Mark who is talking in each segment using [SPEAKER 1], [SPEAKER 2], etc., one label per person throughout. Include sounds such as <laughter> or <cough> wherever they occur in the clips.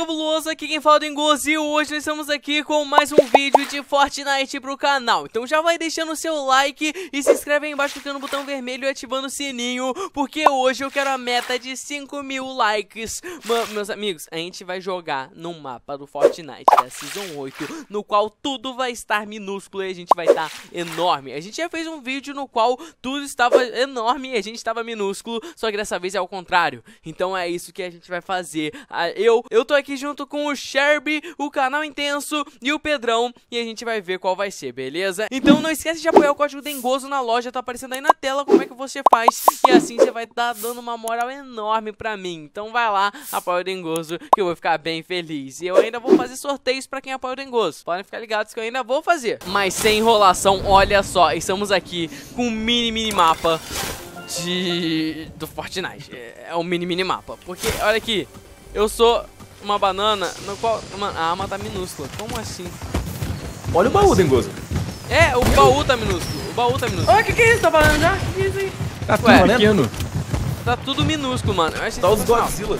[SPEAKER 1] Chicago Law aqui quem fala é o Dengozi e hoje nós estamos aqui com mais um vídeo de Fortnite pro canal. Então já vai deixando o seu like e se inscreve aí embaixo clicando no botão vermelho e ativando o sininho Porque hoje eu quero a meta de 5 mil likes. Ma Meus amigos, a gente vai jogar num mapa do Fortnite da Season 8 No qual tudo vai estar minúsculo e a gente vai estar enorme. A gente já fez um vídeo no qual tudo estava enorme e a gente estava minúsculo Só que dessa vez é ao contrário. Então é isso que a gente vai fazer. Eu eu tô aqui junto com o Sherby, o canal Intenso e o Pedrão e a gente vai ver qual vai ser, beleza? Então não esquece de apoiar o código Dengoso na loja, tá aparecendo aí na tela como é que você faz e assim você vai estar tá dando uma moral enorme pra mim. Então vai lá, apoia o Dengoso que eu vou ficar bem feliz. E eu ainda vou fazer sorteios pra quem apoia o Dengoso. Podem ficar ligados que eu ainda vou fazer. Mas sem enrolação, olha só, estamos aqui com um mini mini mapa de... do Fortnite. É um mini mini mapa. Porque, olha aqui, eu sou uma banana no qual... Mano, a arma tá minúscula. Como assim?
[SPEAKER 2] Olha o baú, Dengoso.
[SPEAKER 1] É, o baú tá minúsculo. O baú tá minúsculo.
[SPEAKER 3] Olha, o que, que é isso? Tá falando já? O que é isso aí?
[SPEAKER 2] Tá tudo Ué, pequeno.
[SPEAKER 1] Tá tudo minúsculo, mano. Eu
[SPEAKER 2] tá os Godzilla.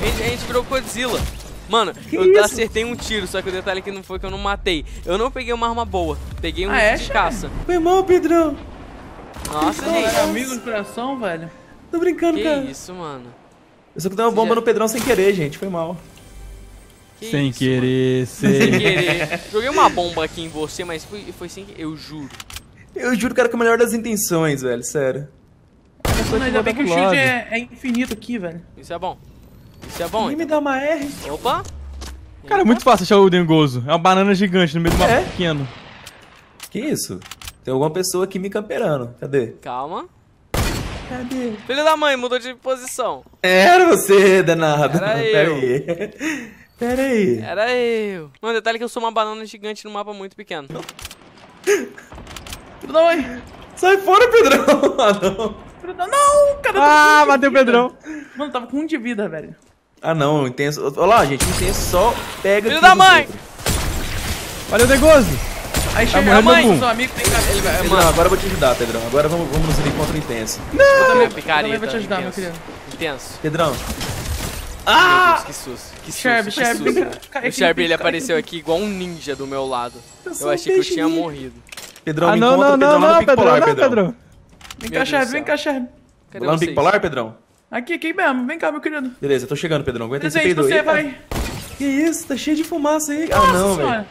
[SPEAKER 1] A gente, a gente virou Godzilla. Mano, que eu isso? acertei um tiro, só que o detalhe aqui não foi que eu não matei. Eu não peguei uma arma boa. Peguei um ah, é, de caça.
[SPEAKER 3] Foi mal, Pedrão.
[SPEAKER 1] Nossa, gente.
[SPEAKER 3] Amigo de coração, velho. Tô brincando,
[SPEAKER 1] que
[SPEAKER 3] cara.
[SPEAKER 1] Que isso, mano.
[SPEAKER 2] Eu só que dei uma bomba já... no Pedrão sem querer, gente. Foi mal.
[SPEAKER 4] Que sem isso, querer, sem...
[SPEAKER 1] sem querer. Joguei uma bomba aqui em você, mas foi, foi sem querer. Eu juro.
[SPEAKER 2] Eu juro que era com a melhor das intenções, velho. Sério.
[SPEAKER 3] Ainda bem que o shield é, é, infinito aqui, velho.
[SPEAKER 1] Isso é bom. Isso é bom.
[SPEAKER 3] Então. me dá uma R.
[SPEAKER 1] Opa.
[SPEAKER 4] Cara, é muito fácil achar o Dengoso. É uma banana gigante no meio do mapa é? pequeno.
[SPEAKER 2] Que isso? Tem alguma pessoa aqui me camperando. Cadê?
[SPEAKER 1] Calma.
[SPEAKER 3] Cadê?
[SPEAKER 1] Filho da mãe, mudou de posição.
[SPEAKER 2] Era você, danado.
[SPEAKER 1] Era <laughs>
[SPEAKER 2] Pera
[SPEAKER 1] eu.
[SPEAKER 2] Aí. Pera aí.
[SPEAKER 1] Era eu. Mano, detalhe que eu sou uma banana gigante num mapa muito pequeno.
[SPEAKER 3] Filho da mãe.
[SPEAKER 2] Sai fora, Pedrão. <laughs> Ah, não.
[SPEAKER 3] Não, cara.
[SPEAKER 4] Ah, bateu o Pedrão.
[SPEAKER 3] Mano, tava com um de vida, velho.
[SPEAKER 2] Ah, não. Intenso. Olha lá, gente. Intenso só pega
[SPEAKER 1] Filho da mãe.
[SPEAKER 4] Valeu, Degoso.
[SPEAKER 3] Aí tá chega a mãe, seu amigo tem
[SPEAKER 2] Ele vai, Pedrão, agora eu vou te ajudar, Pedrão. Agora vamos, vamos nos unir contra o Intenso.
[SPEAKER 3] Não! Eu também, picareta, eu também vou te ajudar,
[SPEAKER 1] intenso.
[SPEAKER 3] meu querido.
[SPEAKER 1] Intenso.
[SPEAKER 2] Pedrão.
[SPEAKER 1] Ah! Deus, que susto. Que susto.
[SPEAKER 3] Sherby,
[SPEAKER 1] que
[SPEAKER 3] Sherby.
[SPEAKER 1] susto. <laughs> O Sherby, ele apareceu aqui igual um ninja do meu lado. Eu, eu achei que eu tinha morrido.
[SPEAKER 2] Pedrão,
[SPEAKER 4] ah,
[SPEAKER 2] me
[SPEAKER 4] não,
[SPEAKER 2] encontra,
[SPEAKER 4] não,
[SPEAKER 2] Pedrão,
[SPEAKER 4] não, Pedrão,
[SPEAKER 2] polar,
[SPEAKER 4] não,
[SPEAKER 2] Pedrão.
[SPEAKER 4] Pedrão.
[SPEAKER 3] Vem cá, Sherby, vem cá, Sherby.
[SPEAKER 1] Cadê
[SPEAKER 2] lá no pico polar, Pedrão?
[SPEAKER 3] Aqui, aqui mesmo. Vem cá, meu querido.
[SPEAKER 2] Beleza, tô chegando, Pedrão. Aguenta esse
[SPEAKER 3] peido
[SPEAKER 2] você,
[SPEAKER 3] vai.
[SPEAKER 2] Que isso? Tá cheio de fumaça aí. Ah, não, velho.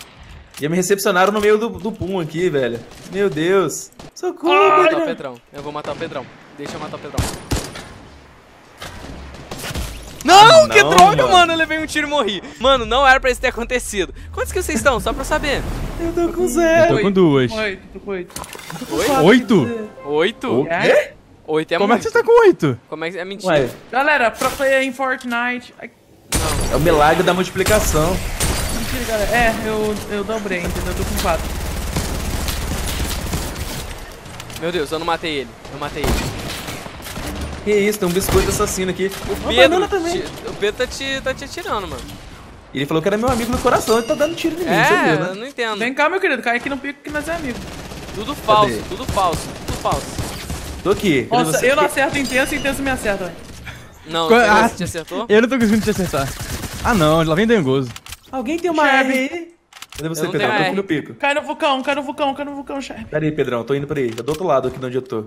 [SPEAKER 2] Já me recepcionaram no meio do, do pum aqui, velho. Meu Deus. Socorro,
[SPEAKER 1] ah,
[SPEAKER 2] Pedrão.
[SPEAKER 1] matar o Pedrão. Eu vou matar o Pedrão. Deixa eu matar o Pedrão. Não, que droga, mano. mano. Eu levei um tiro e morri. Mano, não era pra isso ter acontecido. Quantos que vocês estão? Só pra saber.
[SPEAKER 3] Eu tô com zero.
[SPEAKER 4] Eu tô com duas.
[SPEAKER 3] Oito, tô com oito.
[SPEAKER 4] Oito?
[SPEAKER 1] Oito?
[SPEAKER 4] O quê?
[SPEAKER 1] Oito é
[SPEAKER 4] Como
[SPEAKER 1] muito.
[SPEAKER 4] é que você tá com oito?
[SPEAKER 1] Como é que é mentira?
[SPEAKER 3] Ué. Galera, pra player em Fortnite...
[SPEAKER 1] Não.
[SPEAKER 2] É o milagre da multiplicação.
[SPEAKER 3] Mentira, galera. É, eu, eu dobrei, entendeu? Eu tô com quatro.
[SPEAKER 1] Meu Deus, eu não matei ele. Eu matei ele.
[SPEAKER 2] Que isso, tem um biscoito assassino aqui.
[SPEAKER 1] O Pedro, também. Te, o Pedro tá te, tá te atirando, mano.
[SPEAKER 2] Ele falou que era meu amigo no coração e tá dando tiro em mim,
[SPEAKER 1] é,
[SPEAKER 2] você viu, né?
[SPEAKER 1] eu não entendo.
[SPEAKER 3] Vem cá, meu querido, cai aqui no pico que nós é amigo.
[SPEAKER 1] Tudo falso, Cadê? tudo falso, tudo falso.
[SPEAKER 2] Tô aqui.
[SPEAKER 3] Nossa, você? eu não acerto intenso e intenso me acerta, velho.
[SPEAKER 1] Não, você ah, te acertou?
[SPEAKER 4] Eu não tô conseguindo te acertar. Ah não, lá vem dengoso.
[SPEAKER 3] Alguém tem uma R aí?
[SPEAKER 2] Cadê você, Pedrão? Tô aqui no pico.
[SPEAKER 3] Cai no vulcão, cai no vulcão, cai no vulcão, chefe.
[SPEAKER 2] Pera aí, Pedrão, tô indo pra aí. Tô do outro lado aqui de onde eu tô.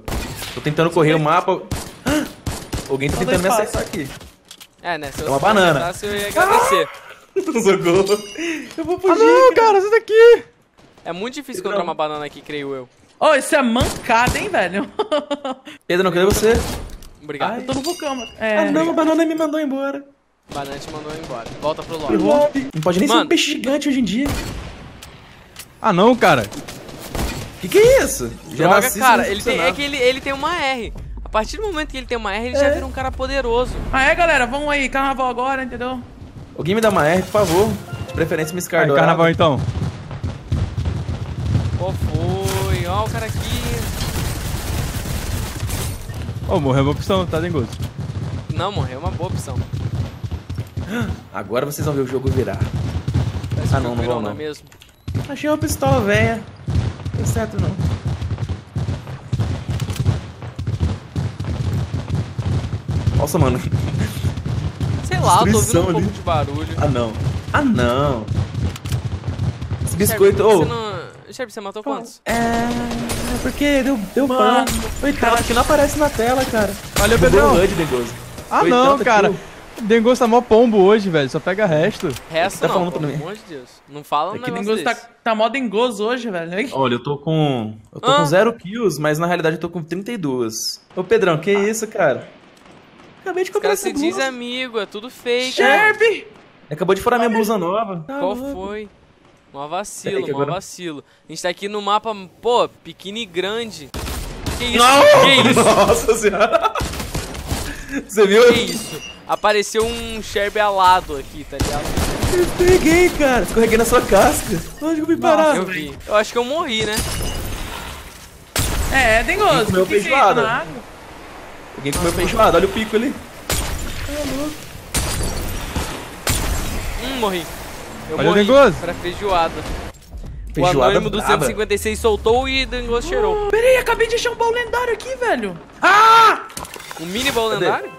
[SPEAKER 2] Tô tentando correr o mapa. <gasps> Alguém tá tentando me acertar aqui.
[SPEAKER 1] É, né? Se
[SPEAKER 2] é uma banana.
[SPEAKER 1] eu ia agradecer. <laughs>
[SPEAKER 2] Socorro.
[SPEAKER 3] Eu vou fugir.
[SPEAKER 4] Ah, não, cara, sai daqui.
[SPEAKER 1] É muito difícil encontrar uma banana aqui, creio eu.
[SPEAKER 3] Oh, isso é mancada, hein, velho? <laughs>
[SPEAKER 2] Pedro, não cadê você?
[SPEAKER 1] Obrigado.
[SPEAKER 3] Ai, eu tô no vulcão, mano.
[SPEAKER 2] É, ah, não, a banana me mandou embora.
[SPEAKER 1] Banana te mandou embora. Volta pro lobby.
[SPEAKER 2] lobby. Não pode nem mano. ser um peixe gigante hoje em dia.
[SPEAKER 4] Ah, não, cara.
[SPEAKER 2] Que que é isso?
[SPEAKER 1] Droga, cara, ele tem, é que ele, ele tem uma R. A partir do momento que ele tem uma R, ele é. já vira um cara poderoso.
[SPEAKER 3] Ah, é, galera? Vamos aí, carnaval agora, entendeu?
[SPEAKER 2] Alguém me dá uma R, por favor. De preferência, me escardou.
[SPEAKER 4] Carnaval, então.
[SPEAKER 1] Qual foi? Ó, o cara aqui.
[SPEAKER 4] Oh, morreu uma opção, tá dengoso.
[SPEAKER 1] Não, morreu uma boa opção.
[SPEAKER 2] Agora vocês vão ver o jogo virar.
[SPEAKER 1] Parece ah, não, não vão não. mesmo.
[SPEAKER 3] Achei uma pistola velha. Não é certo, não.
[SPEAKER 2] Nossa, mano.
[SPEAKER 1] Sei lá, eu tô ouvindo um
[SPEAKER 2] Destruição
[SPEAKER 1] pouco
[SPEAKER 2] ali.
[SPEAKER 1] de barulho.
[SPEAKER 2] Ah, não. Ah, não. Esse biscoito... Ô,
[SPEAKER 1] você não... Sherby, você matou quantos?
[SPEAKER 2] É... é porque deu, deu
[SPEAKER 3] Mano.
[SPEAKER 2] Coitado, que não aparece na tela, cara.
[SPEAKER 4] Valeu, Pedrão. Ah, não, cara.
[SPEAKER 2] Kill.
[SPEAKER 4] O Dengoso tá mó pombo hoje, velho. Só pega resto.
[SPEAKER 1] Resto
[SPEAKER 2] tá
[SPEAKER 1] não,
[SPEAKER 2] falando
[SPEAKER 1] pelo
[SPEAKER 2] pra mim?
[SPEAKER 1] amor de Deus. Não fala um
[SPEAKER 2] É que
[SPEAKER 3] O
[SPEAKER 1] negócio
[SPEAKER 3] Dengoso tá, tá mó dengoso hoje, velho.
[SPEAKER 2] Olha, eu tô com. Eu tô
[SPEAKER 1] Ah.
[SPEAKER 2] com zero kills, mas na realidade eu tô com 32. Ô Pedrão, que isso, cara? Acabei de comprar
[SPEAKER 1] caras
[SPEAKER 2] essa
[SPEAKER 1] se
[SPEAKER 2] blusa.
[SPEAKER 1] amigo, é tudo fake.
[SPEAKER 3] Sherby!
[SPEAKER 2] Acabou de furar minha blusa nova. Tá
[SPEAKER 1] Qual
[SPEAKER 2] louco.
[SPEAKER 1] foi? Mó vacilo,
[SPEAKER 2] que
[SPEAKER 1] mó
[SPEAKER 2] agora-
[SPEAKER 1] vacilo. A gente tá aqui no mapa, pô, pequeno e grande. Que isso?
[SPEAKER 2] Não!
[SPEAKER 1] Que isso? <laughs>
[SPEAKER 2] Nossa senhora! Você viu?
[SPEAKER 1] Que isso? Apareceu um Sherby alado aqui, tá ligado?
[SPEAKER 2] Eu peguei, cara. Escorreguei na sua casca. Onde que eu fui parar?
[SPEAKER 1] Eu vi. Eu acho que eu morri, né?
[SPEAKER 3] É,
[SPEAKER 2] comeu
[SPEAKER 3] o que que é isso
[SPEAKER 2] feijoada?
[SPEAKER 3] na água?
[SPEAKER 2] Alguém comeu feijoada, olha o pico ali.
[SPEAKER 1] Hum, morri. Eu
[SPEAKER 4] Valeu,
[SPEAKER 1] morri
[SPEAKER 4] Dengoso.
[SPEAKER 1] pra feijoada. O
[SPEAKER 2] Feijoada
[SPEAKER 1] anônimo do
[SPEAKER 2] braba.
[SPEAKER 1] 156 soltou e Dengoso cheirou.
[SPEAKER 3] Pera aí, acabei de achar um baú lendário aqui, velho.
[SPEAKER 1] O mini baú
[SPEAKER 2] Cadê?
[SPEAKER 1] lendário?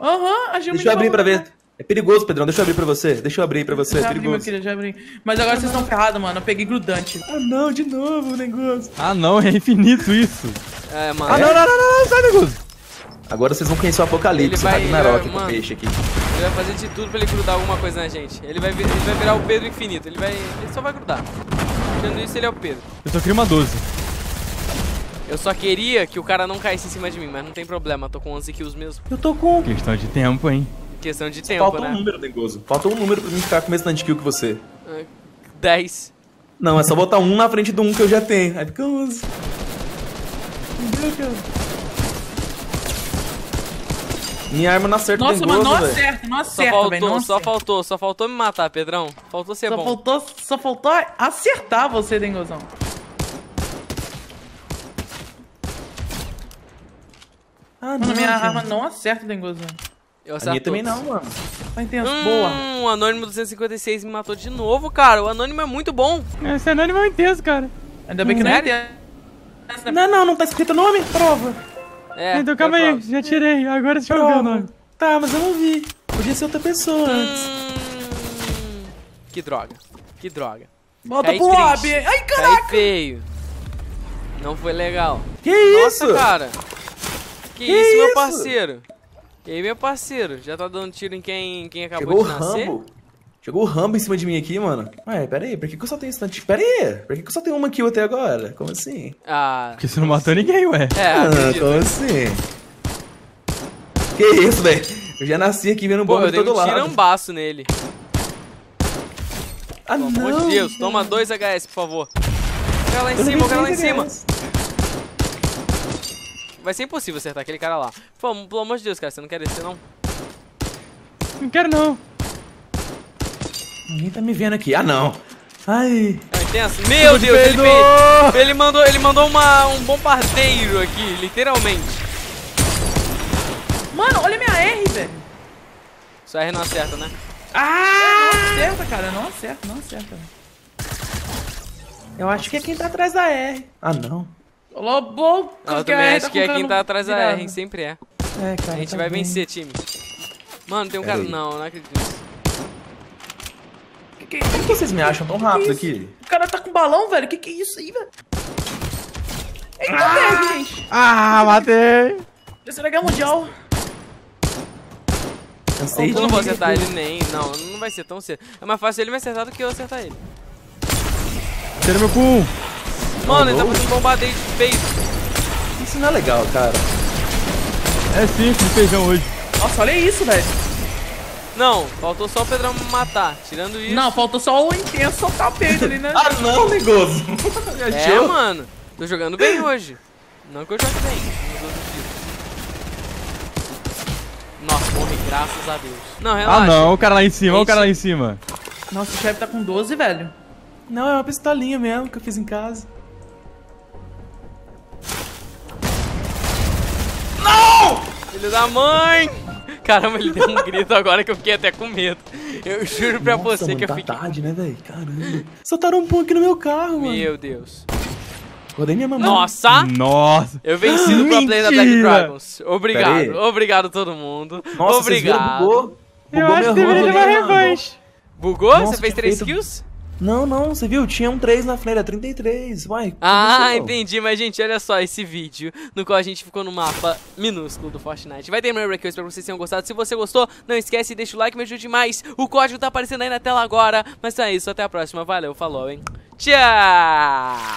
[SPEAKER 3] Aham, achei um
[SPEAKER 2] Deixa eu abrir pra ver. É perigoso, Pedrão. Deixa eu abrir pra você. Deixa eu abrir pra você. É
[SPEAKER 3] Já abri, meu
[SPEAKER 2] perigoso.
[SPEAKER 3] querido, já abri. Mas agora vocês estão ferrados, mano. Eu peguei grudante.
[SPEAKER 2] Ah, não, de novo o negócio.
[SPEAKER 4] Ah, não. É infinito isso.
[SPEAKER 1] É, mano.
[SPEAKER 4] Ah, não, não, não, não. não. Sai, Dengoso.
[SPEAKER 2] Agora vocês vão conhecer o Apocalipse,
[SPEAKER 1] Ele vai-
[SPEAKER 2] Ragnarok
[SPEAKER 1] ele vai-
[SPEAKER 2] com
[SPEAKER 1] mano.
[SPEAKER 2] peixe aqui.
[SPEAKER 1] Ele vai fazer de tudo pra ele grudar alguma coisa na gente. Ele vai, ele vai virar o Pedro infinito. Ele vai. Ele só vai grudar. Tirando isso, ele é o Pedro.
[SPEAKER 4] Eu só queria uma 12.
[SPEAKER 1] Eu só queria que o cara não caísse em cima de mim, mas não tem problema. Tô com 11 kills mesmo.
[SPEAKER 2] Eu tô com.
[SPEAKER 4] Questão de tempo, hein.
[SPEAKER 1] Questão de tempo,
[SPEAKER 2] Falta um
[SPEAKER 1] né?
[SPEAKER 2] número, Dengoso. Falta um número pra mim ficar com o mesmo tanto de kill que você.
[SPEAKER 1] Ah, 10.
[SPEAKER 2] Não, é só botar um na frente do um que eu já tenho. Aí fica 11. Entendeu, cara? Minha arma não acerta
[SPEAKER 3] Nossa, mano, não acerta, não
[SPEAKER 1] Só
[SPEAKER 3] acerta, velho.
[SPEAKER 1] faltou,
[SPEAKER 3] Não
[SPEAKER 1] só
[SPEAKER 3] acerta.
[SPEAKER 1] faltou, só faltou me matar, Pedrão. Faltou ser
[SPEAKER 3] Só
[SPEAKER 1] bom.
[SPEAKER 3] faltou, só faltou acertar você, Dengozão.
[SPEAKER 2] Ah,
[SPEAKER 3] Mano, minha arma não acerta, Dengozão.
[SPEAKER 1] Eu
[SPEAKER 2] A
[SPEAKER 1] acerto
[SPEAKER 2] minha também não, mano.
[SPEAKER 3] Tá intenso, boa.
[SPEAKER 1] Hum, o Anônimo 256 me matou de novo, cara. O Anônimo é muito bom.
[SPEAKER 4] Esse anônimo é intenso, cara.
[SPEAKER 3] Ainda bem que não é intenso.
[SPEAKER 2] Não, não, não tá escrito nome? Prova.
[SPEAKER 1] É.
[SPEAKER 4] então calma
[SPEAKER 1] eu
[SPEAKER 4] aí.
[SPEAKER 1] provo.
[SPEAKER 4] Já tirei. Agora deixa eu ver o
[SPEAKER 2] Prova.
[SPEAKER 4] nome.
[SPEAKER 2] Tá, mas eu não vi. Podia ser outra pessoa antes.
[SPEAKER 1] Hum, que droga. Que droga.
[SPEAKER 3] Volta pro lobby. Ai, caralho.
[SPEAKER 1] Caí feio. Não foi legal.
[SPEAKER 2] Que isso?
[SPEAKER 1] Nossa, cara. Que,
[SPEAKER 2] Que
[SPEAKER 1] isso, meu
[SPEAKER 2] isso?
[SPEAKER 1] parceiro? E aí, meu parceiro? Já tá dando tiro em quem, quem acabou
[SPEAKER 2] Chegou o
[SPEAKER 1] de nascer?
[SPEAKER 2] Rambo. Chegou o Rambo em cima de mim aqui, mano. Ué, pera aí, por que, que eu só tenho instante? Pera aí, por que, que eu só tenho uma kill até agora? Como assim?
[SPEAKER 1] Ah,
[SPEAKER 4] Porque você não matou ninguém, ué.
[SPEAKER 1] é,
[SPEAKER 2] Ah, como assim? Que isso, velho? Eu já nasci aqui vendo
[SPEAKER 1] Pô,
[SPEAKER 2] bomba
[SPEAKER 1] eu
[SPEAKER 2] de todo
[SPEAKER 1] um
[SPEAKER 2] lado.
[SPEAKER 1] tirambaço nele.
[SPEAKER 2] Ah,
[SPEAKER 1] Pelo
[SPEAKER 2] não.
[SPEAKER 1] amor de Deus, toma dois HS, por favor. O cara lá em
[SPEAKER 2] Eu
[SPEAKER 1] cima, o cara lá em cima. Vai ser impossível acertar aquele cara lá. Pô, pelo amor de Deus, cara, você não quer descer, não?
[SPEAKER 4] Não quero, não.
[SPEAKER 2] Ninguém tá me vendo aqui. Ah, não. Ai.
[SPEAKER 1] É intenso? Meu Deus, ele
[SPEAKER 4] Pedro!
[SPEAKER 1] fez. Ele mandou, ele mandou uma, um bombardeiro aqui, literalmente.
[SPEAKER 3] Mano, olha minha R, velho.
[SPEAKER 1] Só R não acerta, né?
[SPEAKER 3] Ah! Não acerta, cara. Não acerta, não acerta.
[SPEAKER 2] Eu acho que é quem tá atrás da R. Ah, não.
[SPEAKER 3] Lobo.
[SPEAKER 1] Ela também acho que é quem tá atrás da R, hein? Sempre é.
[SPEAKER 2] É, cara.
[SPEAKER 1] A gente
[SPEAKER 2] tá
[SPEAKER 1] vai
[SPEAKER 2] bem.
[SPEAKER 1] vencer, time. Mano, tem um
[SPEAKER 2] Pera
[SPEAKER 1] cara.
[SPEAKER 2] aí.
[SPEAKER 1] Não, não acredito nisso.
[SPEAKER 3] Que que é
[SPEAKER 2] que vocês me acham tão rápido
[SPEAKER 3] isso?
[SPEAKER 2] aqui?
[SPEAKER 3] O cara tá com balão, velho. Que que é isso aí, velho? Eita, ah! gente.
[SPEAKER 4] Ah, matei.
[SPEAKER 3] Terceira Guerra Mundial.
[SPEAKER 2] Cansei
[SPEAKER 1] Eu não vou
[SPEAKER 2] de-
[SPEAKER 1] acertar ele nem. Não, não vai ser tão cedo. É mais fácil ele me acertar do que eu acertar ele.
[SPEAKER 4] Tira meu pum.
[SPEAKER 1] Mano, ele tá fazendo bombardeio de peito.
[SPEAKER 2] Isso não é legal, cara.
[SPEAKER 4] É simples, de feijão hoje.
[SPEAKER 3] Nossa, olha isso, velho.
[SPEAKER 1] Não, faltou só o Pedrão me matar. Tirando isso.
[SPEAKER 3] Não, faltou só o intenso soltar o peito ali, né? <laughs>
[SPEAKER 2] Ah, não, negoso.
[SPEAKER 1] É, <laughs>
[SPEAKER 2] achou?
[SPEAKER 1] mano. Tô jogando bem hoje. Não que eu jogue bem. nos outros dias. Nossa, morri, graças a Deus. Não, relaxa.
[SPEAKER 4] Ah, não. O cara lá em cima, olha o cara lá em cima.
[SPEAKER 3] Nossa, o chefe tá com 12, velho.
[SPEAKER 2] Não, é uma pistolinha mesmo que eu fiz em casa.
[SPEAKER 1] Filho da mãe! Caramba, ele deu um grito agora que eu fiquei até com medo. Eu juro pra
[SPEAKER 2] Nossa,
[SPEAKER 1] você
[SPEAKER 2] mano,
[SPEAKER 1] que eu
[SPEAKER 2] tá
[SPEAKER 1] fiquei.
[SPEAKER 2] tarde, né, velho? Caramba. Soltaram um pum aqui no meu carro, mano.
[SPEAKER 1] Meu Deus.
[SPEAKER 2] Rodei minha mamãe.
[SPEAKER 1] Nossa!
[SPEAKER 4] Nossa.
[SPEAKER 1] Eu venci no pro player da Black. Dragons. Obrigado. Obrigado todo mundo.
[SPEAKER 2] Nossa,
[SPEAKER 1] Obrigado.
[SPEAKER 2] bugou.
[SPEAKER 4] Eu
[SPEAKER 2] Bugou
[SPEAKER 4] acho
[SPEAKER 2] meu
[SPEAKER 4] que deveria levar revanche.
[SPEAKER 1] Bugou?
[SPEAKER 2] Nossa,
[SPEAKER 1] Você fez
[SPEAKER 2] tinha
[SPEAKER 1] 3
[SPEAKER 2] feito-
[SPEAKER 1] kills?
[SPEAKER 2] Não, não, você viu? Tinha um 3 na frente, era 33. Uai.
[SPEAKER 1] Ah, entendi. Mas, gente, olha só esse vídeo no qual a gente ficou no mapa minúsculo do Fortnite. Vai terminar aqui, eu espero que vocês tenham gostado. Se você gostou, não esquece, deixa o like, me ajude demais. O código tá aparecendo aí na tela agora. Mas então é isso, até a próxima. Valeu, falou, hein? Tchau!